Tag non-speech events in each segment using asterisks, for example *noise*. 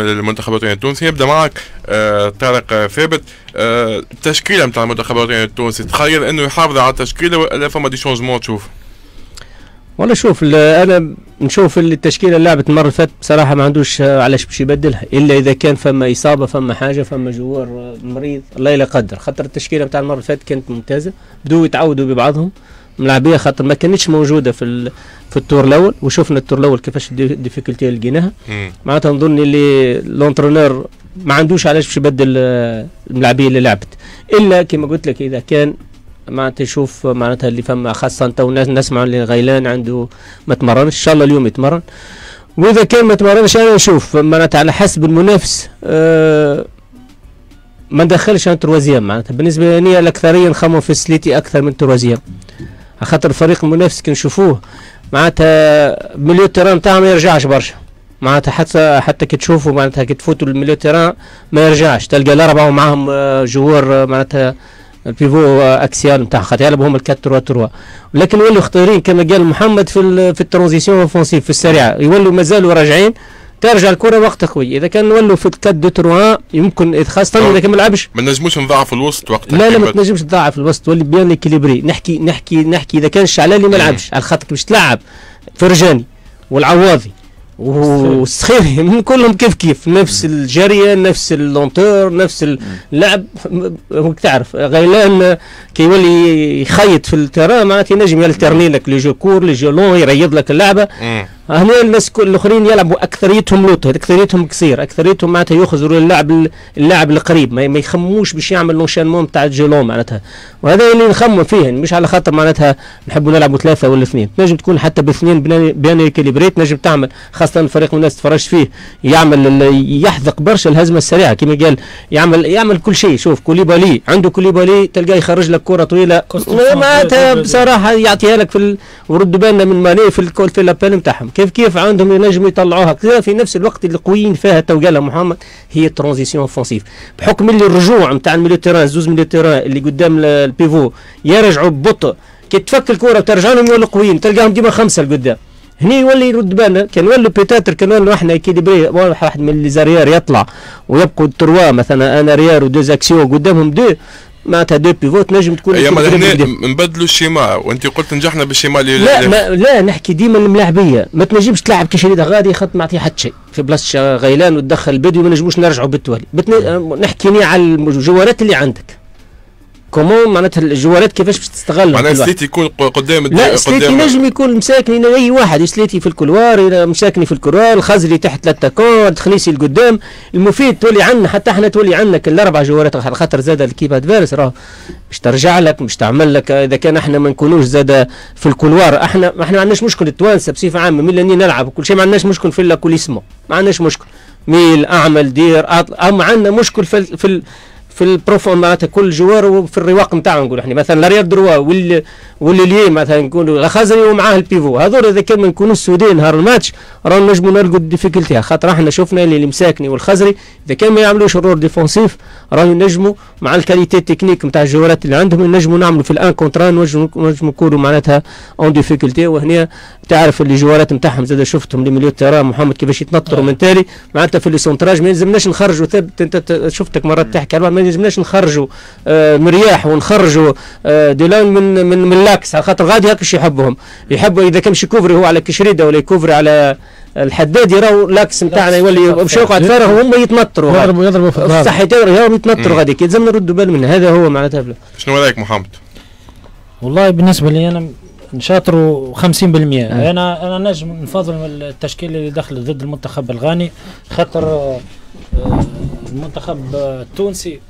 المنتخب الوطني التونسي يبدأ معك آه طارق ثابت. آه التشكيله نتاع المنتخب الوطني التونسي تخيل إنه يحافظ على التشكيلة ولا فما دي شونجمون تشوف؟ والله شوف أنا نشوف التشكيلة اللي لعبت المره اللي فاتت بصراحة ما عندوش علاش باش يبدلها. إلا إذا كان فما إصابة فما حاجة فما جوار مريض الله لا يقدر. خاطر التشكيلة نتاع المرة اللي فاتت كانت ممتازة بدو يتعودوا ببعضهم. ملاعبية خاطر ما كانتش موجودة في في ال tour الأول وشفنا ال tour الأول كيفاش ال difficultés اللي لقيناها. معناتها نظن اللي l'entraîneur ما عندوش علاش باش يبدل الملاعبية اللي لعبت. إلا كما قلت لك إذا كان معناتها يشوف معناتها اللي فما خاصة تو نسمع اللي غيلان عنده ما تمرنش. إن شاء الله اليوم يتمرن. وإذا كان ما تمرنش أنا نشوف. معناتها على حسب المنافس أه ما ندخلش أنا troisième معناتها بالنسبة لي الأكثرية نخمم في سليتي أكثر من troisième خاطر الفريق المنافس كي نشوفوه معناتها milieu terrain نتاعها ما يرجعش برشا. معناتها حتى حتى كي تشوفوا معناتها كي تفوتوا ال milieu terrain ما يرجعش. تلقى الأربعة ومعاهم joueur معناتها ال pivot axial نتاع خاطر يلعبوا هم ال quatre 3 3 لكن يولوا خطيرين كما قال محمد في في ال transition offensive في السريعه يولوا مازالوا راجعين. ترجع الكرة وقت قوي إذا كان نولوا في ال quatre deux 3 يمكن خاصة إذا كان ما لعبش ما نجموش نضاعف الوسط وقت لا لا ما تنجمش تضاعف الوسط تولي بيان ايكيليبري نحكي نحكي نحكي. إذا كان الشعلالي ما لعبش على خاطر باش تلعب. فرجاني والعواضي والسخيري *laughs* من كلهم كيف كيف. نفس الجرية نفس اللونتور نفس اللعب *laughs* تعرف غيلان كي يولي يخيط في الترا معناتها ينجم يلترني لك لي جو كور لي جو لون يريض لك اللعبة. هنا الناس الآخرين يلعبوا أكثريتهم لوتو أكثريتهم قصير أكثريتهم معناتها يخزروا اللاعب اللاعب القريب ما يخموش باش يعمل l'enchaînement تاع ال jeu long معناتها. وهذا اللي نخمم فيه مش على خاطر معناتها نحبوا نلعبوا ثلاثة ولا اثنين. تنجم تكون حتى باثنين bien équilibrée تنجم تعمل خاصة الفريق الناس تفرجت فيه يعمل يحذق برشا الهزمة السريعة. كما قال يعمل يعمل كل شيء. شوف كوليبالي عنده كوليبالي تلقاه يخرج لك كرة طويلة. معناتها بصراحة يعطيها لك في ال... وردوا بالنا من ماني في الكول في لابيل نتاعهم كيف كيف عندهم ينجموا يطلعوها؟ كذا في نفس الوقت اللي قويين فيها تو قالها محمد هي الترانزيسيون اوفونسيف بحكم اللي الرجوع نتاع الميليو تيران زوز ميليو تيران اللي قدام البيفو يرجعوا ببطء كي تفك الكرة وترجع لهم يولوا قويين تلقاهم ديما خمسة لقدام. هني يولي يرد بالنا كان ولوا بيتاتر كان ولوا إحنا اكيليبري واحد من لي زاريار يطلع ويبقوا تروا مثلا أنا ريال ودوز اكسيون قدامهم دو معناتها دو بيفوت نجم تكون أيام هنا نبدلوا الشيما وانت قلت نجحنا بالشيما اللي لا ما لا نحكي ديما الملاعبيه ما تنجمش تلعب كشريده غادي خط ما حتى شيء. في بلاصة غيلان وتدخل البدوي ما نجموش نرجعوا بالتوالي. بتن... نحكي على الجوارات اللي عندك. كومون معناتها الجوارات كيفاش باش تستغل معناتها سليتي يكون قدام لا سليتي نجم يكون مساكن أي واحد سليتي في الكلوار مساكني في الكلوار الخزري تحت لاتاكون تخليسي القدام المفيد تولي عندنا حتى إحنا تولي عندنا الاربع جوارات على خاطر زاد الكيب ادفيرس راه باش ترجع لك باش تعمل لك. إذا كان إحنا ما نكونوش زاد في الكلوار إحنا إحنا ما عندناش مشكل التوانسة بصفة عامة. من اللي نلعب وكل شيء ما عندناش مشكل في الكوليسمو ما عندناش مشكل. ميل أعمل دير أما عندنا مشكل في في في البروفون معناتها كل جوار وفي الرواق نتاعو نقول إحنا. مثلا لاريال دروا واللي واللي مثلا نقولوا الخزري ومعاه البيفو. هذول إذا كان ما نكونوا السودين نهار الماتش رانا نجموا نلقوا الديفيكولتي. خاطر إحنا شفنا اللي المساكني والخزري إذا كان ما يعملوش الرور ديفونسيف راهو نجموا مع الكاليتي تكنيك نتاع الجوارات اللي عندهم نجموا نعملوا في الان كونترا نجموا نكونوا معناتها اون ديفيكولتي. وهنا تعرف اللي جوارات نتاعهم زاد شفتهم لي مليو ترى محمد كيفاش يتنطروا من تالي. معناتها في السونتراج ما يلزمناش نخرجوا. ثابت انت شفتك مرات تحكي ما يلزمناش نخرجوا آه مرياح ونخرجوا آه ديلان من من من لاكس على خاطر غادي هكاش يحبهم. يحبوا إذا كان مش يكوفري هو على كشريدة ولا يكوفري على الحداد يراو لاكس نتاعنا يولي باش يقعد فارغ وهم يتنطروا يضربوا يضربوا في صح يضربوا يتنطروا غاديك يلزمنا نردوا بال من هذا هو معناتها شنو رايك محمد؟ والله بالنسبة لي أنا نشاطروا 50% أه. أنا أنا نجم نفضل التشكيله اللي دخلت ضد المنتخب الغاني خاطر المنتخب التونسي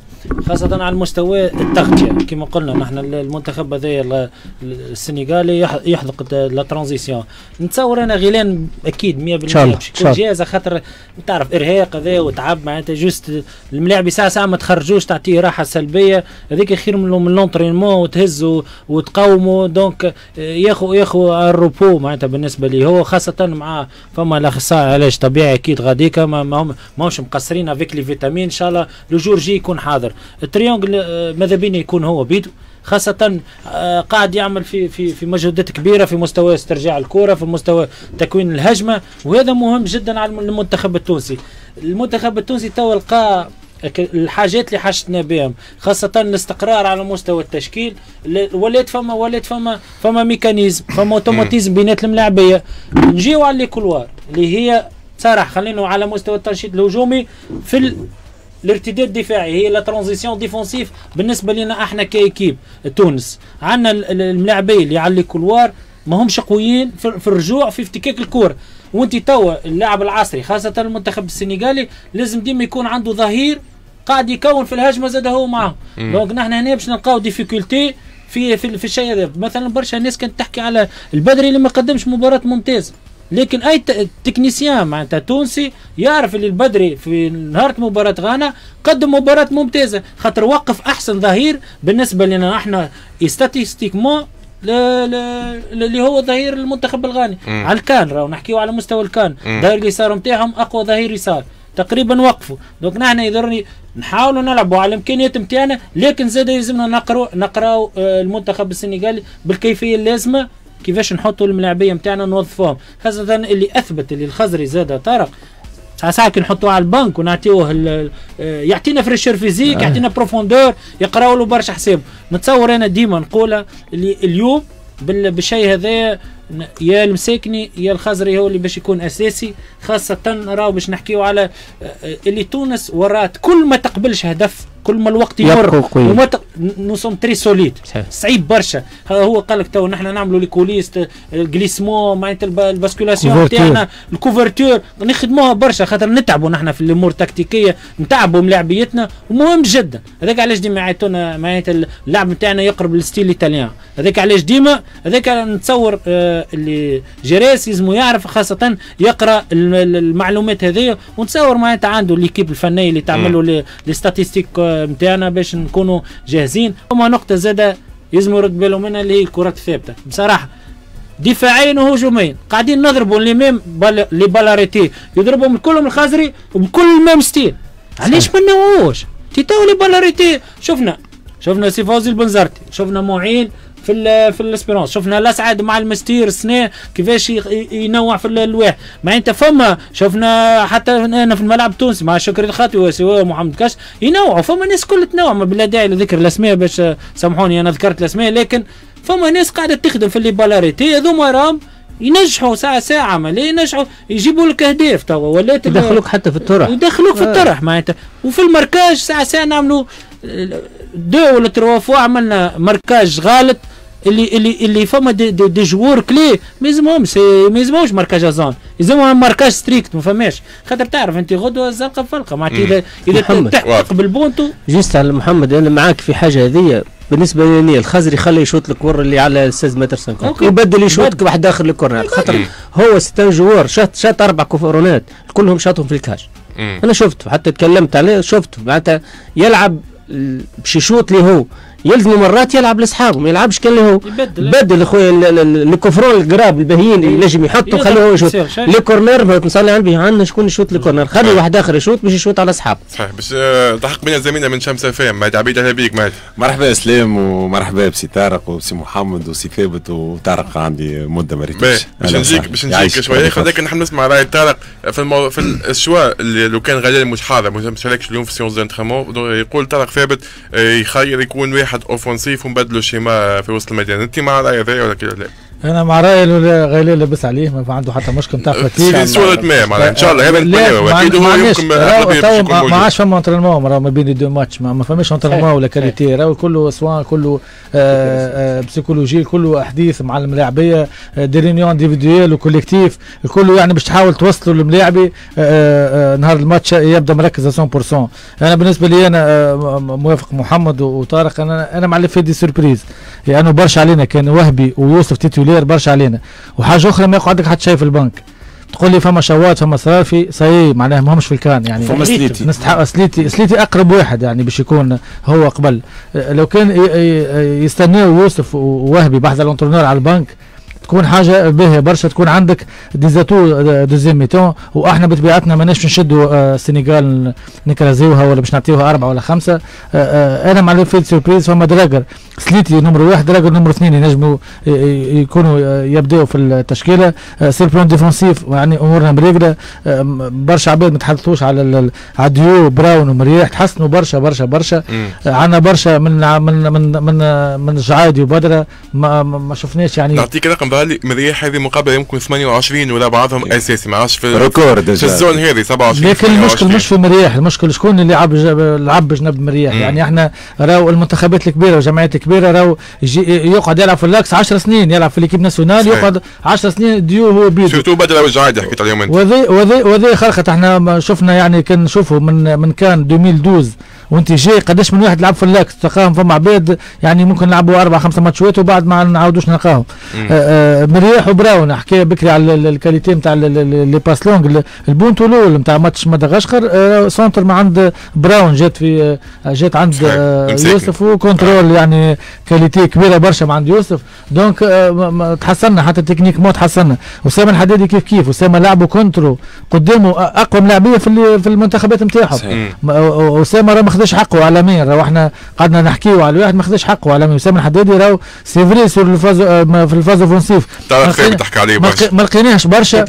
خاصة على المستوى التغطية كما قلنا نحن المنتخب هذا السنغالي يحلق la transition. نتصور أنا غيلان أكيد 100% باش يكون جاهز خاطر تعرف إرهاق هذا وتعب معناتها juste الملاعب ساعة ساعة ما تخرجوش تعطيه راحة سلبية. هذيك خير من l'entraînement وتهزوا وتقاوموا. دونك ياخو ياخو الروبو معناتها بالنسبة لي. هو خاصة مع فما الأخصائي علاج طبيعي أكيد غاديكا ما ماهمش مقصرين افيك لي فيتامين إن شاء الله لو جور جي يكون حاضر. التريونجل ماذا بينا يكون هو؟ بيدو. خاصة آه، قاعد يعمل في في في مجهودات كبيرة في مستوى استرجاع الكرة في مستوى تكوين الهجمة وهذا مهم جدا على المنتخب التونسي. المنتخب التونسي تو لقى الحاجات اللي حاجتنا بهم خاصة الاستقرار على مستوى التشكيل. ولات فما ولات فما فما mécanisme فما automatisme بينات الملاعبية. نجيو على ال couloir اللي هي صراحة خلينا على مستوى التنشيط الهجومي في. الارتداد الدفاعي هي la transition défensive بالنسبة لنا إحنا comme équipe. تونس عندنا الملاعبيه اللي على ال couloir ما همش قويين في الرجوع في افتكاك الكوره وانت توا اللاعب العصري خاصة المنتخب السنغالي لازم ديما يكون عنده ظهير قاعد يكون في الهجمة زاد هو معه donc نحن هنا باش نلقاو difficulté في في, في الشيء هذا. مثلا برشا ناس كانت تحكي على البدري اللي ما قدمش مباراة ممتازة. لكن أي technicien معناتها تونسي يعرف اللي البدري في نهار مباراة غانا قدم مباراة ممتازة خاطر وقف أحسن ظهير بالنسبة لنا إحنا statistiquement اللي هو ظهير المنتخب الغاني. على الكان راهو نحكيو على مستوى الكان. ظهير اليسار نتاعهم أقوى ظهير يسار. تقريبا وقفوا. donc نحن يضرني نحاولوا نلعبوا على الامكانيات نتاعنا لكن زاد يلزمنا نقرأ نقراو آه، المنتخب السنغالي بالكيفية اللازمة كيفاش نحطوا الملاعبية نتاعنا نوظفوهم خاصة اللي أثبت اللي الخزري زاد طارق ساعات نحطوه على البنك ونعطيوه يعطينا fraîcheur physique آه. يعطينا profondeur يقراوا له برشا حساب نتصور أنا ديما نقولها اللي اليوم بالشيء هذا يا المساكني يا الخزري هو اللي باش يكون أساسي خاصة راهو باش نحكيو على آه، اللي تونس ورات كل ما تقبلش هدف كل ما الوقت يمر وما ت... نو سوم تري سوليد صعيب برشا. هو قال لك تو نحن نعملوا لي كوليس الجليسمون معناتها الباسكولاسيون تاعنا الكوفرتور نخدموها برشا خاطر نتعبوا نحن في الأمور التكتيكية نتعبوا ملاعبيتنا ومهم جدا. هذاك علاش ديما يعيطونا معناتها اللعب نتاعنا يقرب للستيل الإيطاليان. هذاك علاش ديما؟ هذاك نتصور آه اللي جيريس يلزمو يعرف خاصة يقرأ المعلومات هذه ونتصور معناتها عنده l'équipe الفنية اللي تعمل les statistiques نتاعنا باش نكونوا جاهزين. وما نقطة زادة يلزم يرد باله منها اللي هي الكرات الثابته بصراحة دفاعيا وهجوميا. قاعدين نضربوا les mêmes balles... les balles arrêtées. يضربهم كلهم الخزري وبكل même style. علاش ما نوعوش؟ تي تو les balles arrêtées. شفنا. شفنا سي فوزي البنزرتي. شفنا معين. في ال في الاسبيرونس. شفنا الاسعد مع المستير السنة كيفاش ينوع في الواحد. ما انت فما شفنا حتى هنا في الملعب التونسي مع شكري الخاطي ومحمد كيفاش ينوعوا. فما ناس كل تنوع ما بلا داعي لذكر الأسماء باش سامحوني أنا ذكرت الأسماء لكن فما ناس قاعدة تخدم في ال les balles arrêtées هذوما راهم ينجحوا ساعة ساعة ما ينجحوا. يجيبوا لك أهداف توا ولات يدخلوك حتى في الطرح. يدخلوك في الطرح آه. معناتها. وفي الماركاج ساعة ساعة نعملوا دو ولا تروا فوا عملنا ماركاج غالط. اللي اللي اللي فما دي, دي, دي جوور كلي ما يلزمهمش ما يلزمهمش ماركاج أزون. يلزمهم ماركاج ستريكت ما فماش. خاطر تعرف أنت غدوة الزرقاء فلقه معناتها اذا إذا تحقق بالبونتو. جيست على محمد أنا معاك في حاجة هذيا بالنسبة لي الخزري خلي يشوط الكور اللي على 16 متر 50 يبدل يشوط واحد داخل الكورنر خاطر هو ستان جوار شات شات أربع كورونات كلهم شاطهم في الكاش. أنا شفته حتى تكلمت عليه شفته. معناتها يلعب باش يشوط لي هو. يلزم مرات يلعب لأصحابه ما يلعبش كان هو بدل أخويا الكفرون القراب البهيين اللي ينجم يحطوا خليه هو يشوط لي كورنر نصلي على عندنا شكون يشوط لي كورنر؟ خلي واحد آخر يشوط باش يشوط على أصحابه. صحيح باش آه، تحق بنا زميلنا من شمس فام ما عبيد أهلا بيك مات مرحبا سلام ومرحبا بسي طارق وسي محمد وسي ثابت وطارق عندي مدة ما ريتش باش نجيك باش نجيك شوية. خليك نحب نسمع رأي طارق في المو... في الشوا *clears throat* اللي لو كان غالي مش حاضر ما شاركش اليوم في سيونس دانتريمون يقول طارق ثابت آه، يخير يكون واحد اوفونسيف نبدلوا شيما في وسط المدينة أنت مع راي هذا ولا لا. أنا مع رأي غالي لبس عليه ما عنده حتى مشكل نتاع فتيل صورة ما معناها إن شاء الله هذا أكيد هو يمكن ما عادش فما انترينمون ما بين دو ماتش ما فماش انترينمون ولا كاليتي راهو كله سواء كله بسيكولوجي كله أحديث مع الملاعبية دي رينيون انديفيدويل وكوليكتيف كله يعني باش تحاول توصلوا للملاعبي نهار الماتش يبدأ مركز 100% أنا بالنسبة لي أنا موافق محمد وطارق. أنا أنا مع اللي في دي سوربريز لأنه برشا علينا كان وهبي ويوسف تيتولير برشا علينا. وحاجة أخرى ما يقعدك حتى شيء في البنك. تقول لي فما شوات فما صرافي صحيح معناها ما همش في الكان يعني. فما سليتي. نستحق سليتي سليتي أقرب واحد يعني باش يكون هو قبل. لو كان يستناو يوسف ووهبي بحذا ال entraîneur على البنك تكون حاجة باهية برشا تكون عندك des atouts deuxième mi-temps وأحنا بطبيعتنا ماناش نشدوا السنغال نكرازيوها ولا باش نعطيوها أربعة ولا خمسة. أنا مع l'effet surprise فما دراجر. سليتي نمرو واحد دراجر نمرو اثنين ينجموا يكونوا يبدأوا في التشكيلة. sur plan défensif يعني أمورنا مريقلة. برشا عباد ما تحدثوش على على ديو براون ومرياح تحسنوا برشا برشا برشا. عندنا برشا من من من من من جعادي وبدرة. ما, ما شفناش يعني. نعطيك رقم بالي مرياح هذه مقابلة يمكن 28 ولا بعضهم إيه. أساسي ما عادش في record في ال zone هذه 27 لكن المشكل مش في مرياح المشكل شكون اللي لعب لعب بجنب مرياح يعني إحنا راهو المنتخبات الكبيرة والجمعيات الكبيرة راهو يقعد يلعب في l'axe 10 سنين يلعب في l'équipe nationale يقعد 10 سنين ديو هو بيدو. surtout بدرة وجعادي حكيت عليهم أنت. وذي وذي وذي خلقت إحنا شفنا يعني كان نشوفوا من من كان 2012 وانت جاي قداش من واحد لعب في l'axe تلقاهم فما عباد يعني ممكن نلعبوا أربع خمسه ماتشات وبعد ما نعاودوش نلقاهم. آه، آه، مرياح وبراون حكى بكري على ال qualité نتاع les passes longues البونتو الأول نتاع ماتش مدغشقر آه، centre من عند براون جات في جات عند يوسف و contrôle يعني qualité كبيرة برشا من عند يوسف. donc تحسنا حتى techniquement تحسنا اسامه الحدادي كيف كيف؟ اسامه لعبوا contre قدامه أقوى لاعبيه في في المنتخبات نتاعهم اسامه راه خذاش حقه عالميا. راهو إحنا قعدنا نحكيو على واحد ما خذاش حقه عالميا. اسامه الحدادي راهو c'est vrai sur ال phase في ال phase offensive تحكي عليه برشا. ما لقيناهش برشا.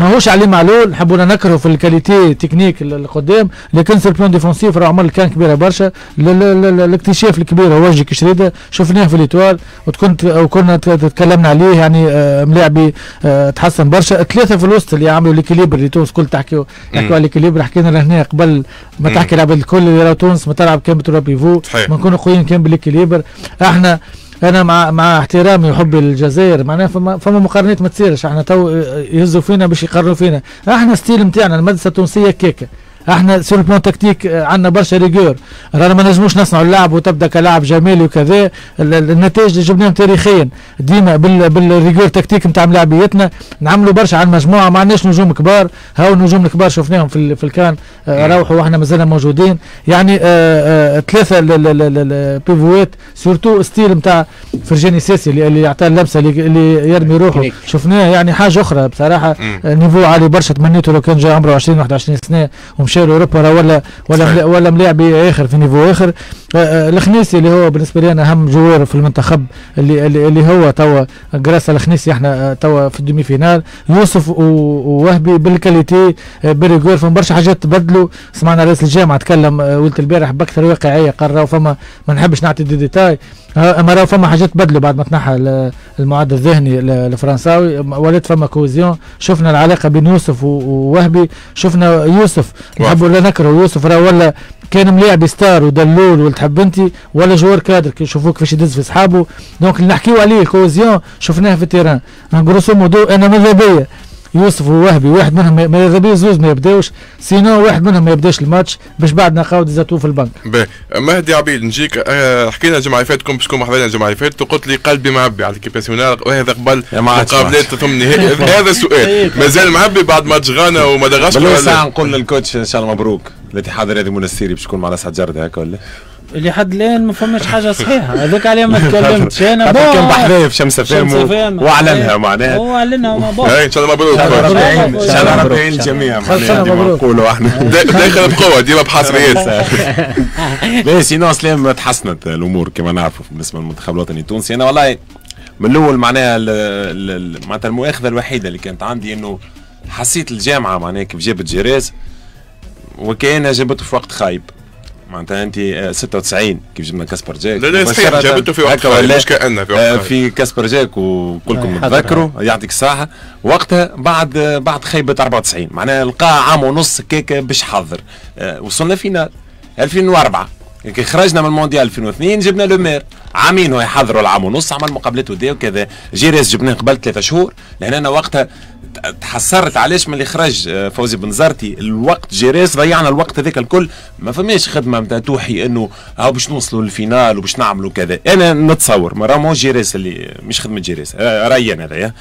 ماهوش علي معلول. حبونا نكرهه في ال qualité technique القدام. لكن sur ال plan défensif راهو عمل كان كبيرة برشا. الاكتشاف الكبير هو وجه كشريدة. شفناه في الاتوال وكنت وكنا تكلمنا عليه. يعني آه، ملاعبي آه، تحسن برشا. ثلاثة في الوسط اللي عملوا l'équilibre اللي تونس كل تحكيوا يحكوا على l'équilibre حكينا لهنا قبل ما تحكي لعب الكل. اللي تونس ما تلعب كان بتروح بيفو ما نكونوا قويين كان بال équilibre إحنا أنا مع مع احترامي وحبي للجزائر معناها فما, فما مقارنات ما تصيرش. إحنا تو يهزوا فينا باش يقارنوا فينا. إحنا style نتاعنا المدرسة التونسية كيكة. إحنا sur ال plan tactique آه، عندنا برشا rigueur رانا ما نجموش نصنعوا اللعب وتبدأ كلاعب جمالي وكذا. النتائج اللي جبناهم تاريخيا. ديما بال بال rigueur tactique نتاع ملاعبيتنا نعملوا برشا على المجموعة. ما عندناش نجوم كبار. هاو النجوم الكبار شفناهم في في الكان آه، روحوا وإحنا مازلنا موجودين. يعني آه، ثلاثة البيفوات surtout style نتاع فرجاني ساسي اللي, يعطى اللبسه اللي يرمي روحه. شفناه يعني حاجة أخرى بصراحة. niveau عالي برشا تمنيته لو كان جاي عمره 20 21 سنة. ومش مشى لأوروبا ولا ولا ولا ملاعب اخر في niveau آخر. آه، آه، الخنيسي اللي هو بالنسبة لي أنا أهم joueur في المنتخب اللي اللي, هو توا grâce à الخنيسي إحنا آه، توا في ال demi-finale يوسف ووهبي بال qualité rigueur فما برشا حاجات تبدلوا سمعنا رئيس الجامعة تكلم ولد البارح بأكثر واقعية قال فما ما نحبش نعطي دي ديتاي. أما راه فما حاجات تبدلوا بعد ما تنحى المعد الذهني الفرنساوي. ولات فما cohésion. شفنا العلاقة بين يوسف ووهبي. شفنا يوسف نحبوا لا نكره يوسف راه ولا كان ملاعب star ودلول ولتحب انت ولا joueur cadre كي يشوفوك كيفاش يدز في صحابه. donc اللي نحكيو عليه ال cohésion شفناه في ال terrain. grosso modo أنا ماذا بيا؟ يوسف ووهبي واحد منهم ماذا بيا زوز ما يبداوش sinon واحد منهم ما يبداش الماتش باش بعد نقاو des atouts في البنك. باهي مهدي عبيد نجيك آه حكينا الجمعة اللي فاتت كنت باش تكون حضرنا الجمعة اللي فاتت وقلت لي قلبي معبي على l'équipe وهذا قبل مقابلات ثم نهائي هذا السؤال. *laughs* مازال معبي بعد ماتش غانا ومدغشقر ساعه نقول للكوتش إن شاء الله مبروك. الاتحاد الرياضي المنستيري باش يكون مع ناس جرد هكا ولا؟ لحد الان ما فماش حاجة صحيحة. هذاك عليه ما تكلمتش. أنا كان بحذايا في شمس فام وأعلنها معناها. هو أعلنها ما إن شاء الله مبروك إن شاء الله ربي يعين الجميع نقولوا إحنا داخل بقوه ديما بحسريات لا sinon سلام تحسنت الأمور كما نعرفوا بالنسبة للمنتخب الوطني التونسي أنا والله من الأول معناها معناتها المؤاخذة الوحيدة اللي كانت عندي إنه حسيت الجامعة معناها كيف جابت جيريز وكان جابته في وقت خايب. معناتها أنت 96 آه، كيف جبنا كاسبرجاك؟ لا لا صحيح جابته في وقت مش كانه في وقت في كاسبرجاك وكلكم تذكروا يعطيك الصحة. وقتها بعد بعد خيبة 94 معناها لقى عام ونص كيك باش حضر آه، وصلنا finale. 2004 كي خرجنا من المونديال 2002 جبنا لومير. عامين هو يحضروا العام ونص عمل مقابلات وديه وكذا. جيريس جبناه قبل ثلاثة شهور. لأن أنا وقتها تحسرت علاش من اللي خرج آه، فوزي بن زرتي. الوقت جيريس ضيعنا الوقت هذاك الكل. ما فماش خدمة نتاع توحي إنه هاو باش نوصلوا لل finale وباش نعملوا كذا. أنا نتصور ما مو جيريس اللي مش خدمة جيريس آه، رايي أنا هذايا.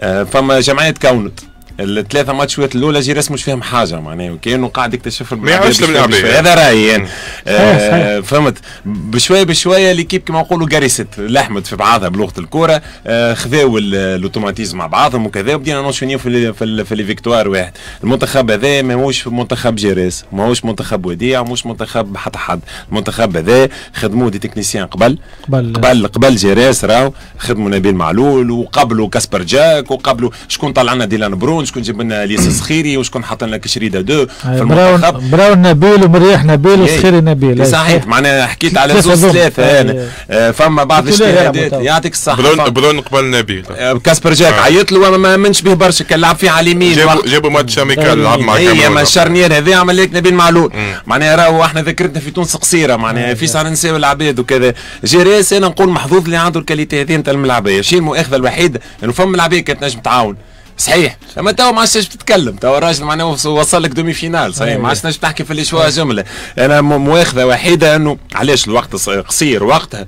آه، فما جمعية كونت الثلاثة ماتشات الأولى جيريس مش فاهم حاجة معناها كانوا قاعد يكتشف ما يعرفش هذا رأيي. يعني آه فهمت. بشوية بشوية l'équipe كما نقولوا قرست لحمت في بعضها بلغة الكورة. آه خذاو ال automatismes مع بعضهم وكذا وبدينا نوشونيو في في, في les victoires واحد. المنتخب هذا ماهوش منتخب جيريس ماهوش منتخب وديع ماهوش منتخب حتى حد. المنتخب هذا خدموه des techniciens قبل. قبل. قبل, قبل جيريس راهو خدموا نبيل معلول وقبلوا كاسبرجاك وقبلوا شكون طلع لنا ديلان برون شكون جاب لنا إلياس *coughs* سخيري وشكون حط لنا كشريده دو في المنتخب براون نبيل ومريح نبيل وسخيري نبيل. صحيح. معناها حكيت على *laughs* زوج ثلاثة. أنا آه، فما بعض الاجتهادات يعطيك الصحة. برون برون قبل نبيل. آه، كاسبر جاك آه. عيط له ما امنش به برشا كان لعب فيه على اليمين. جابوا جابوا ماتش اميكال لعب مع هي ما الشرنير هذا عمل لك نبيل معلول. معناها راهو إحنا ذكرتنا في تونس قصيرة. معناها في صار نساو العباد وكذا. جيريس أنا نقول محظوظ اللي عنده الكاليتي هذه نتاع الملعبية. الشيء المؤاخذة الوحيد انه فما لعبيه كانت نجم تعاون. صحيح. اما توا ما عادش تتكلم. توا الراجل معناه وصل لك demi-finale. صحيح. ما عادش تحكي في ال choix جمله. أنا مواخذة وحيدة إنه علاش الوقت قصير. وقتها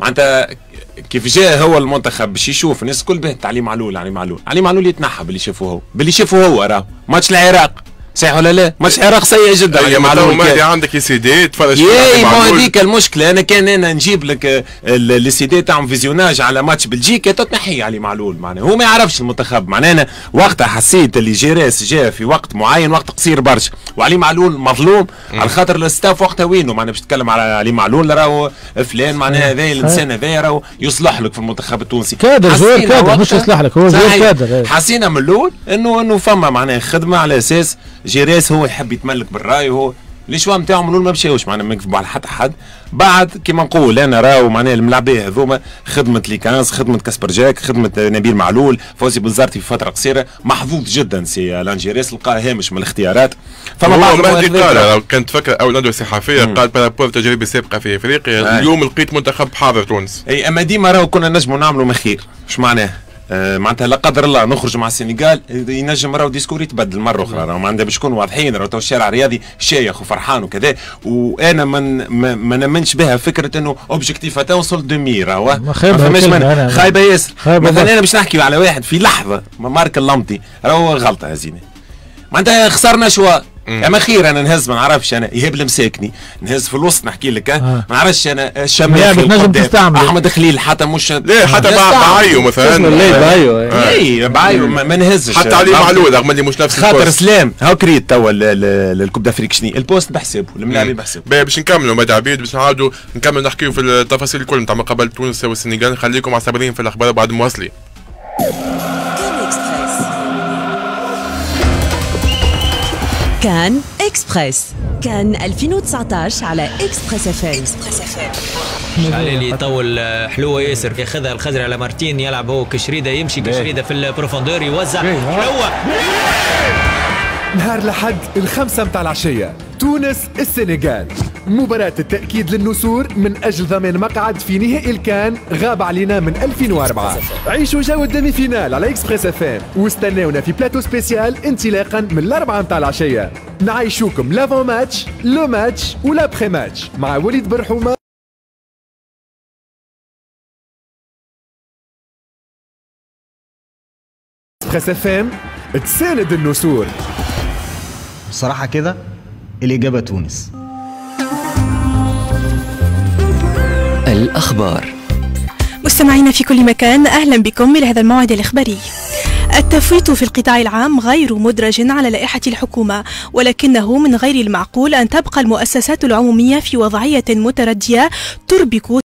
معناتها كيف جاء هو المنتخب باش يشوف الناس الكل به علي معلول علي معلول. علي معلول يتنحى باللي شافوه هو. باللي شافوه هو راه ماتش العراق. صحيح ولا لا؟ ماتش العراق سيء جدا يا معلوم مهدي عندك يا سيدي تفرج ياي ما هذيك المشكلة. أنا كان أنا نجيب لك السي دي تاع visionnage على ماتش بلجيكا تتنحي علي معلول. معناها هو ما يعرفش المنتخب. معناها أنا وقتها حسيت اللي جيريس جاء في وقت معين وقت قصير برشا. وعلي معلول مظلوم. على خاطر الستاف وقتها وينه؟ معناها باش تتكلم على علي معلول راهو فلان معناها هذا الانسان هذا راهو يصلح لك في المنتخب التونسي. كادر زور كادر مش يصلح لك هو زور كادر حسينا من الأول انه إنه فما معناها خدمة على أساس جيريس هو يحب يتملك بالرأي وهو الإشواء نتاعهم من ما مشاوش معنا ما نكذبوا على حتى حد. بعد كيما نقول أنا راهو معناها الملاعبيه هذوما خدمة ليكنز خدمة كاسبر جاك خدمة نبيل معلول فوزي بنزرتي في فترة قصيرة محظوظ جدا سي لانجيريس لقى هامش من الاختيارات. فما بعض مهدي قال كانت فكره أول ندوه صحفيه قال par rapport تجربة سابقة في إفريقيا اليوم لقيت منتخب حاضر تونس. أي أما ديما راهو كنا نجموا نعملوا مخير إيش معناه آه معناتها لا قدر الله نخرج مع السنغال ينجم راهو discours يتبدل مرة أخرى. راهو معناتها باش نكونوا واضحين راهو الشارع الرياضي شايخ وفرحان وكذا. وأنا من ما نمنش بها فكرة إنه اوبجيكتيف توصل دومي راهو. ما خايبه خايبة ياسر. مثلا أنا باش نحكي على واحد في لحظة مارك اللمطي راهو غلطة هزينه معناتها خسرنا شوية اما خير أنا نهز ما نعرفش أنا. ايهاب المساكني نهز في الوسط نحكي لك آه. ما نعرفش أنا الشمال نجم تستعمل. أحمد خليل حتى مش لا حتى بعيو مثلا. بعيو. اي بعيو. ما نهزش. حتى علي معلول رغم اللي مش نفس خاطر سلام. هاو كريت توا الكوب دافريك شني البوست بحسابه الملاعبي بحسابه. باش نكملوا مدى عبيد باش نعاودوا نكملوا نحكيوا في التفاصيل الكل. نتاع مقابله تونس والسنغال. نخليكم على صابرين في الأخبار بعد مواصلين. كان إكسبريس. كان 2019 على إكسبريس إف إم. اكسبريس اف ام اللي يطول حلوة ياسر. ياخذها الخزر على مارتين يلعب هو كشريدة يمشي كشريدة في ال profondeur يوزع. حلوة. نهار لحد الخمسة متاع العشية تونس السنغال. مباراة التأكيد للنسور من أجل ضمان مقعد في نهائي الكان غاب علينا من 2004 عيشوا جو ال demi-finale على إكسبريس اف ام واستناونا في plateau spécial انطلاقا من الأربعة متاع العشية. نعيشوكم l'avant-match le match و l'après-match مع وليد برحومة. اكسبريس اف ام تساند النسور. بصراحة كده الإجابة تونس. الأخبار. مستمعينا في كل مكان أهلا بكم إلى هذا الموعد الإخباري. التفويت في القطاع العام غير مدرج على لائحة الحكومة ولكنه من غير المعقول أن تبقى المؤسسات العمومية في وضعية متردية تربك